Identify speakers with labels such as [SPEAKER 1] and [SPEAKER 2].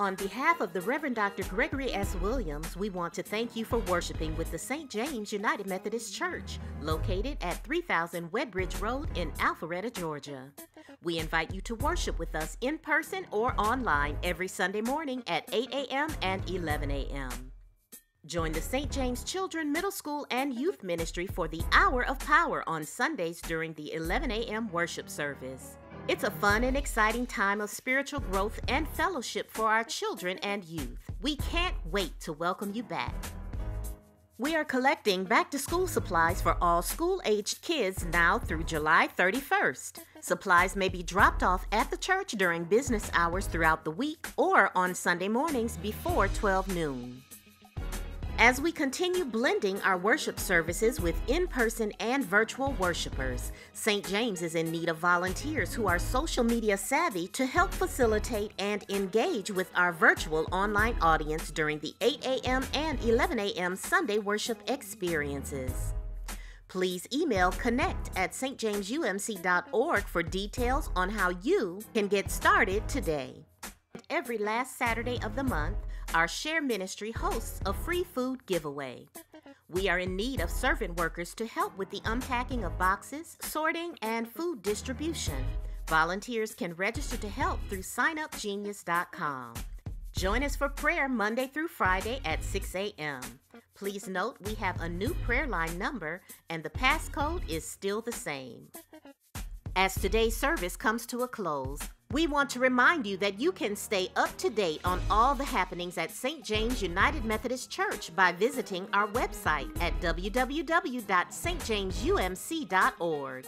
[SPEAKER 1] On behalf of the Reverend Dr. Gregory S. Williams, we want to thank you for worshiping with the St. James United Methodist Church, located at 3000 Webb Bridge Road in Alpharetta, Georgia. We invite you to worship with us in person or online every Sunday morning at 8 a.m. and 11 a.m. Join the St. James Children Middle School and Youth Ministry for the Hour of Power on Sundays during the 11 a.m. worship service. It's a fun and exciting time of spiritual growth and fellowship for our children and youth. We can't wait to welcome you back. We are collecting back to school supplies for all school aged kids now through July 31st. Supplies may be dropped off at the church during business hours throughout the week or on Sunday mornings before 12 noon. As we continue blending our worship services with in person and virtual worshipers, St. James is in need of volunteers who are social media savvy to help facilitate and engage with our virtual online audience during the 8 a.m. and 11 a.m. Sunday worship experiences. Please email connect at stjamesumc.org for details on how you can get started today. Every last Saturday of the month, our Share Ministry hosts a free food giveaway. We are in need of servant workers to help with the unpacking of boxes, sorting, and food distribution. Volunteers can register to help through signupgenius.com. Join us for prayer Monday through Friday at 6 a.m. Please note we have a new prayer line number and the passcode is still the same. As today's service comes to a close, we want to remind you that you can stay up to date on all the happenings at St. James United Methodist Church by visiting our website at www.stjamesumc.org.